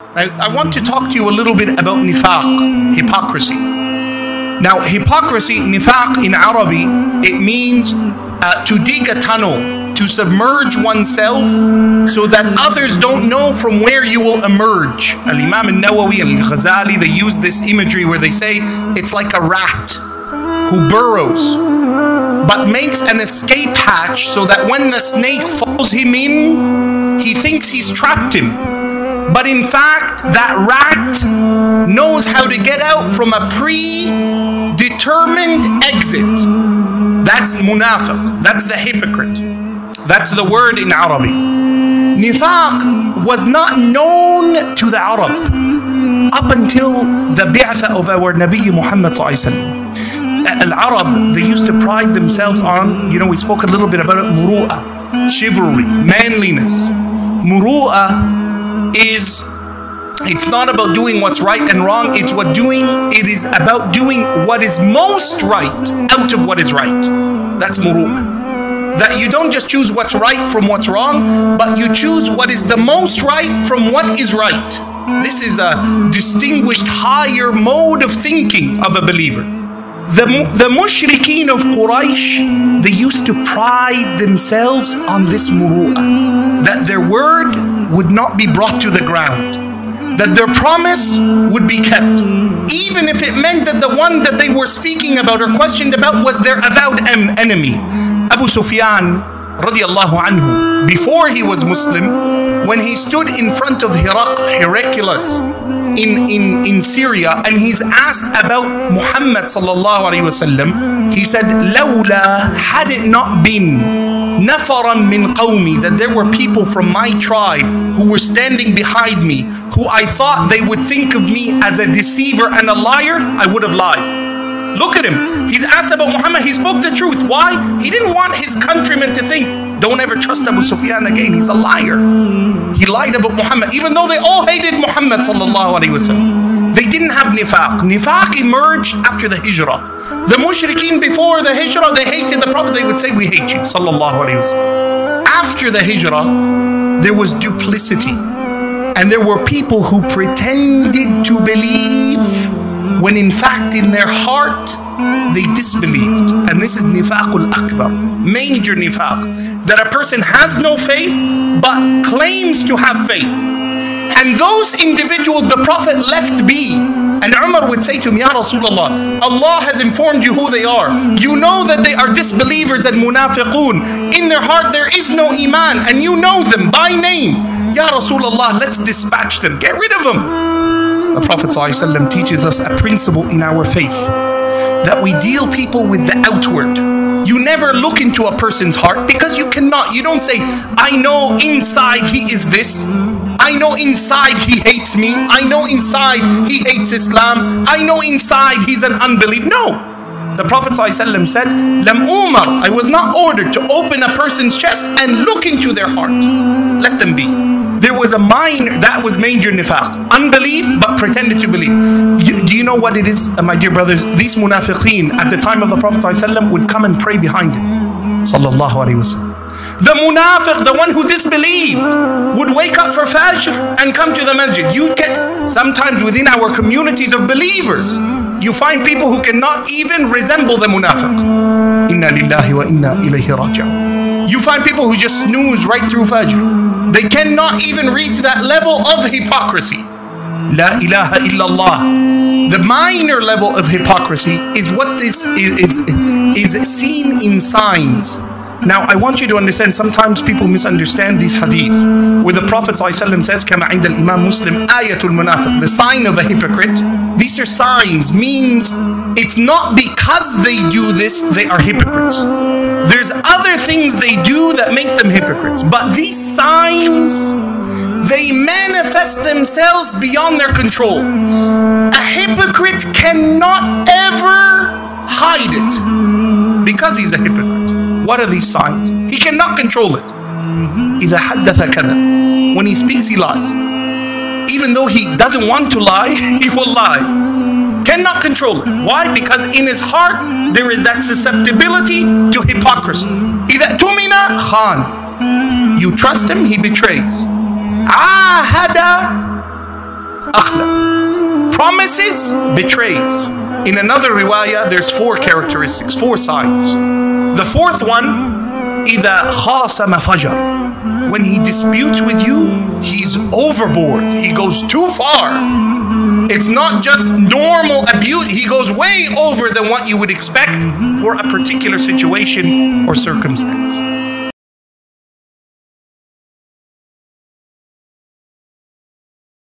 I, want to talk to you a little bit about nifaq, hypocrisy. Now, hypocrisy, nifaq in Arabic, it means uh, to dig a tunnel, to submerge oneself so that others don't know from where you will emerge. Al Imam al Nawawi and Al Ghazali, they use this imagery where they say it's like a rat who burrows but makes an escape hatch so that when the snake follows him in, he thinks he's trapped him. But in fact, that rat knows how to get out from a predetermined exit. That's munafiq. That's the hypocrite. That's the word in Arabic. Nifaq was not known to the Arab up until the bi'tha of our Nabi Muhammad Al-Arab, they used to pride themselves on, you know, we spoke a little bit about it, muru'ah, chivalry, manliness. Muru'ah is it's not about doing what's right and wrong, it's what doing it is about doing what is most right out of what is right. That's muru'ah that you don't just choose what's right from what's wrong, but you choose what is the most right from what is right. This is a distinguished higher mode of thinking of a believer. The, the mushrikeen of Quraysh, they used to pride themselves on this muru'ah, that their word would not be brought to the ground, that their promise would be kept, even if it meant that the one that they were speaking about or questioned about was their avowed enemy. Abu Sufyan, radiallahu anhu, before he was Muslim, when he stood in front of Heraclius, in, in, in Syria and he's asked about Muhammad sallallahu alayhi wasallam, he said, Lawla, had it not been nafaran min qawmi, that there were people from my tribe who were standing behind me, who I thought they would think of me as a deceiver and a liar, I would have lied. Look at him. He's asked about Muhammad. He spoke the truth. Why? He didn't want his countrymen to think, don't ever trust Abu Sufyan again. He's a liar. He lied about Muhammad, even though they all hated Muhammad sallallahu alaihi wasallam. They didn't have nifaq. Nifaq emerged after the hijrah. The mushrikeen before the hijrah, they hated the Prophet. They would say, we hate you, sallallahu alaihi wasallam. After the hijrah, there was duplicity. And there were people who pretended to believe when in fact in their heart they disbelieved. And this is nifaqul akbar, major nifaq, that a person has no faith but claims to have faith. And those individuals the Prophet left be. And Umar would say to him, Ya Rasulullah, Allah has informed you who they are. You know that they are disbelievers and munafiqun. In their heart there is no iman, and you know them by name. Ya Rasulullah, let's dispatch them. Get rid of them. The Prophet ﷺ teaches us a principle in our faith that we deal people with the outward. You never look into a person's heart because you cannot. You don't say, I know inside he is this. I know inside he hates me. I know inside he hates Islam. I know inside he's an unbeliever. No. The Prophet ﷺ said, Lam Umar, I was not ordered to open a person's chest and look into their heart. Let them be there was a mind that was major nifaq, unbelief but pretended to believe. You, do you know what it is, uh, my dear brothers? These munafiqeen at the time of the Prophet ﷺ would come and pray behind him. Sallallahu alaihi wasallam. The munafiq, the one who disbelieved, would wake up for Fajr and come to the masjid. You get sometimes within our communities of believers, you find people who cannot even resemble the munafiq. Inna lillahi wa inna ilayhi raji'un. You find people who just snooze right through Fajr. They cannot even reach that level of hypocrisy. La ilaha illallah. The minor level of hypocrisy is what this is, is, is seen in signs. Now, I want you to understand, sometimes people misunderstand these hadith, where the Prophet ﷺ says, كما عند الإمام مسلم, آية المنافق, the sign of a hypocrite. These are signs, means it's not because they do this, they are hypocrites. There's other things they do that make them hypocrites. But these signs, they manifest themselves beyond their control. A hypocrite cannot ever hide it because he's a hypocrite. What are these signs? He cannot control it. إذا حدث كذا. When he speaks, he lies. Even though he doesn't want to lie, he will lie. Cannot control it. Why? Because in his heart there is that susceptibility to hypocrisy. إذا tumina khan. You trust him, he betrays. Ahada promises, betrays. In another riwayah, there's four characteristics, four signs. The fourth one, إِذَا خَاصَمَ فَجَرَ When he disputes with you, he's overboard. He goes too far. It's not just normal abuse. He goes way over than what you would expect for a particular situation or circumstance.